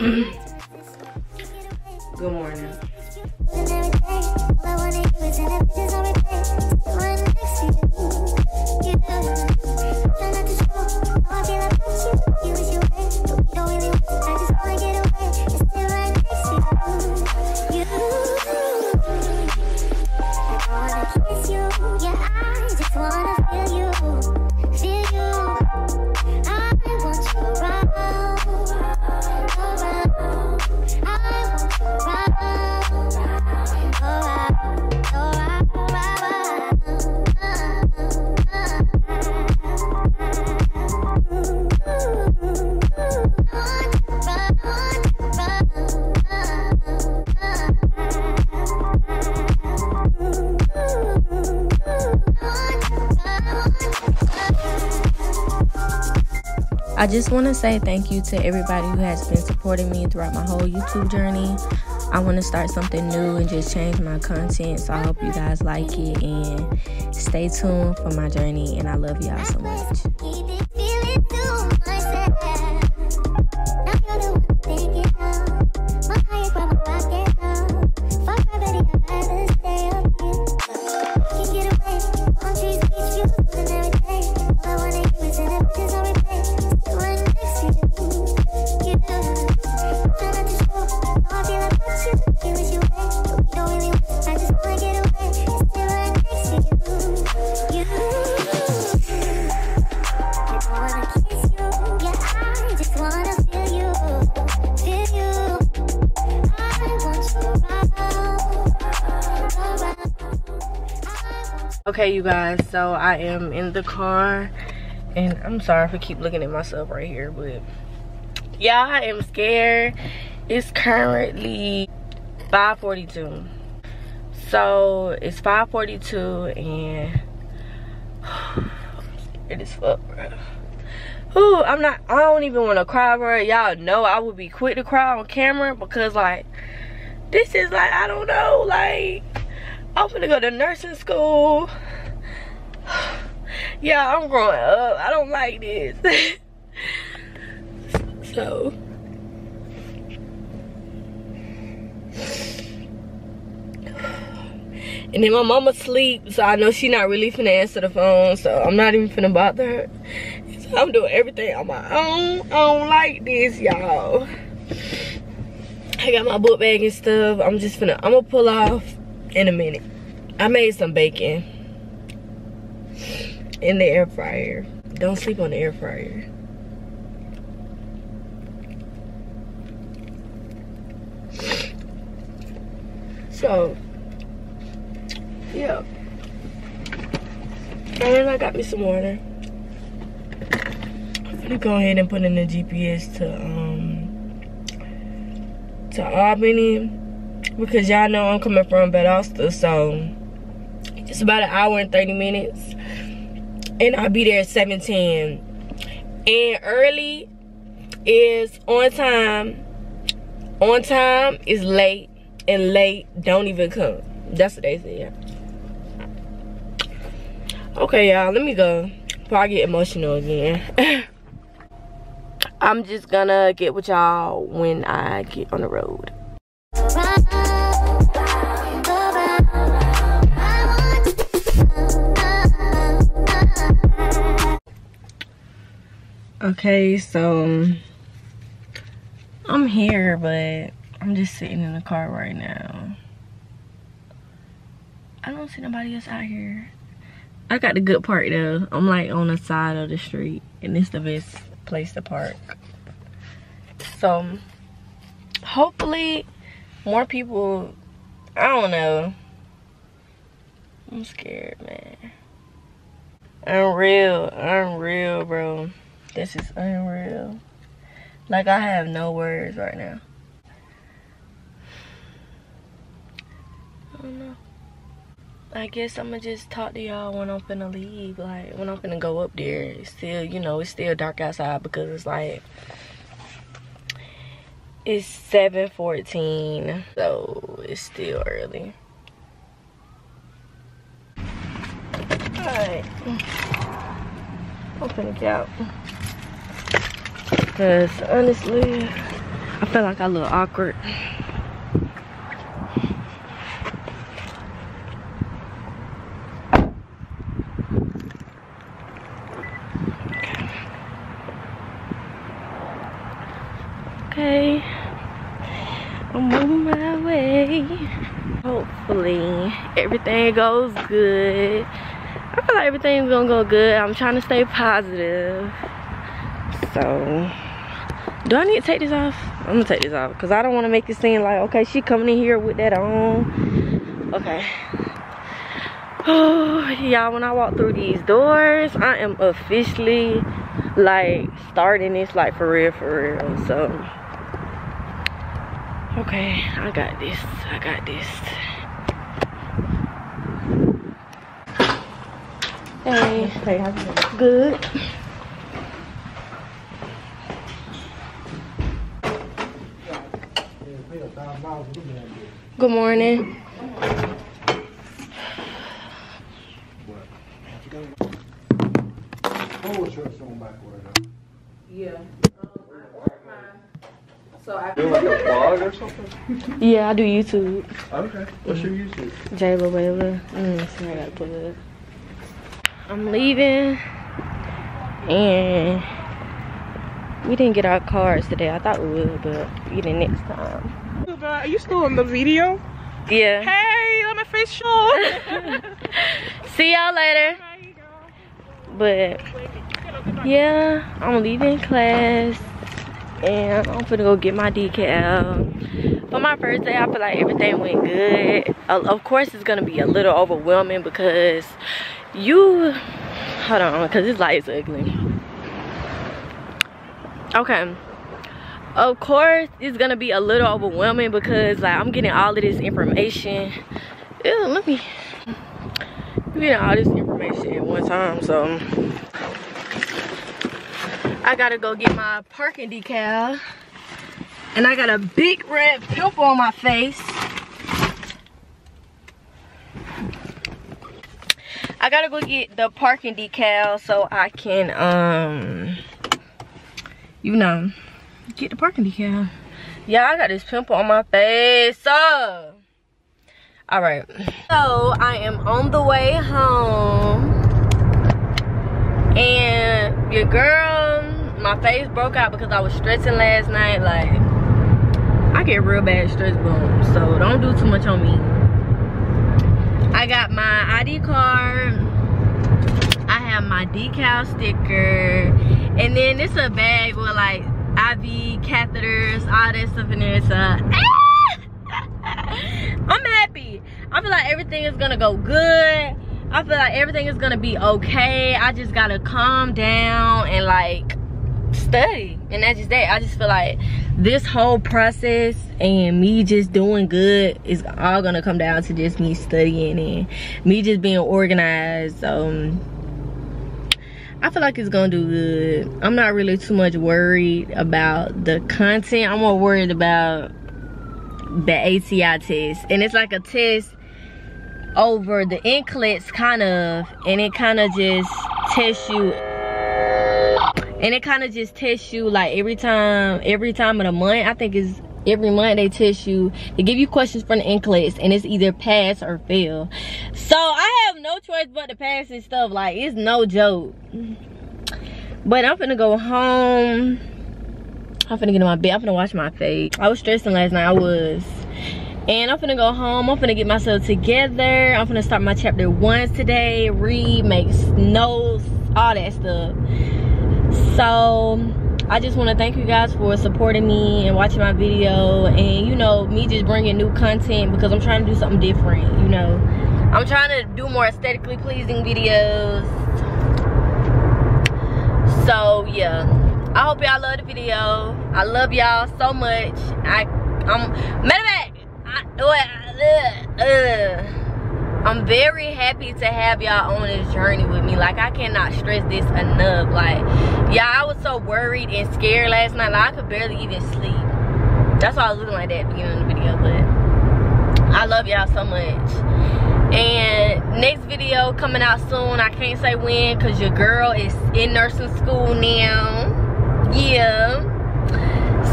Good morning. I just want to say thank you to everybody who has been supporting me throughout my whole YouTube journey. I want to start something new and just change my content, so I hope you guys like it and stay tuned for my journey. And I love y'all so much. Okay you guys so i am in the car and i'm sorry if i keep looking at myself right here but yeah i am scared. It's currently 5:42. so it's 5:42 and it is fuck bro Ooh, I'm not I don't even want to cry bro y'all know I would be quick to cry on camera because like this is like I don't know like I'm gonna go to nursing school. yeah, I'm growing up. I don't like this. so. And then my mama sleep, so I know she not really finna answer the phone, so I'm not even finna bother her. So I'm doing everything on my own. I don't like this, y'all. I got my book bag and stuff. I'm just finna, I'm gonna pull off in a minute. I made some bacon in the air fryer. Don't sleep on the air fryer. So, yeah. And I got me some water. I'm gonna go ahead and put in the GPS to um to Albany because y'all know I'm coming from Valdosta, so it's about an hour and 30 minutes. And I'll be there at 7:10. And early is on time. On time is late. And late don't even come. That's what they say, Okay, y'all, let me go. Before I get emotional again. I'm just gonna get with y'all when I get on the road. Okay, so I'm here, but I'm just sitting in the car right now. I don't see nobody else out here. I got the good part though. I'm like on the side of the street, and it's the best place to park. So, hopefully, more people. I don't know. I'm scared, man. Unreal, unreal, bro. This is unreal. Like, I have no words right now. I don't know. I guess I'm gonna just talk to y'all when I'm finna leave. Like, when I'm finna go up there. It's still, you know, it's still dark outside because it's like, it's 7.14. So, it's still early. Alright. I'm finna get out. Cause honestly, I feel like I look awkward. Okay. I'm on my way. Hopefully everything goes good. I feel like everything's gonna go good. I'm trying to stay positive. So, do I need to take this off? I'm gonna take this off because I don't want to make it seem like, okay, she coming in here with that on. Okay. Oh, y'all, when I walk through these doors, I am officially like starting this like for real, for real. So, okay, I got this. I got this. Hey. Hey, how's it going? Good. Good morning. Yeah. Doing like a or something? Yeah, I do YouTube. Okay. What's your YouTube? Jayla Wayla. Mm, see, I gotta put it. I'm leaving, and we didn't get our cars today. I thought we would, but we it next time. Are you still in the video? Yeah. Hey, let me face show. See y'all later. But yeah, I'm leaving class and I'm gonna go get my decal. For my first day, I feel like everything went good. Uh, Of course, it's gonna be a little overwhelming because you, hold on, because this light is ugly. Okay. Of course, it's gonna be a little overwhelming because like I'm getting all of this information. Ew, let me I'm getting all this information at one time, so I gotta go get my parking decal. And I got a big red pimple on my face. I gotta go get the parking decal so I can, um, you know, get the parking decal. Yeah, I got this pimple on my face. So, all right. So, I am on the way home. And your girl, my face broke out because I was stressing last night. Like, I get real bad stress bumps. So, don't do too much on me. I got my ID card. Have my decal sticker. And then it's a bag with like IV catheters, all that stuff in there. So I'm happy. I feel like everything is gonna go good. I feel like everything is gonna be okay. I just gotta calm down and like study. And that's just that. I just feel like this whole process and me just doing good is all gonna come down to just me studying and me just being organized. Um I feel like it's gonna do good. I'm not really too much worried about the content. I'm more worried about the ATI test. And it's like a test over the NCLEX kind of, and it kind of just tests you and it kind of just tests you like every time every time of the month i think is every month they test you they give you questions from the NCLEX and it's either pass or fail. So i have no choice but to pass this stuff. Like it's no joke. But i'm gonna go home. I'm gonna get in my bed. I'm gonna wash my face. I was stressing last night. I was. And i'm gonna go home. I'm gonna get myself together. I'm gonna start my chapter ones today. Read make notes all that stuff. So i just want to thank you guys for supporting me and watching my video and you know me just bringing new content because i'm trying to do something different you know. I'm trying to do more aesthetically pleasing videos. So yeah. I hope y'all love the video. I love y'all so much. I i'm matter of fact I, uh, uh, I'm very happy to have y'all on this journey with me. Like, I cannot stress this enough. Like, y'all, I was so worried and scared last night. Like, I could barely even sleep. That's why I was looking like that at the beginning of the video. But I love y'all so much. And next video coming out soon. I can't say when because your girl is in nursing school now. Yeah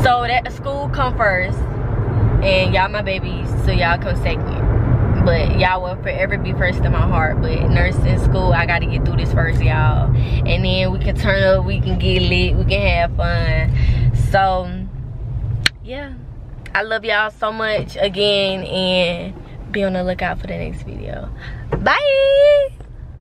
So that school come first, and y'all my babies, so y'all come second. But y'all will forever be first in my heart. But nursing school, I gotta get through this first, y'all. And then we can turn up, we can get lit, we can have fun. So, yeah. I love y'all so much again, and be on the lookout for the next video. Bye!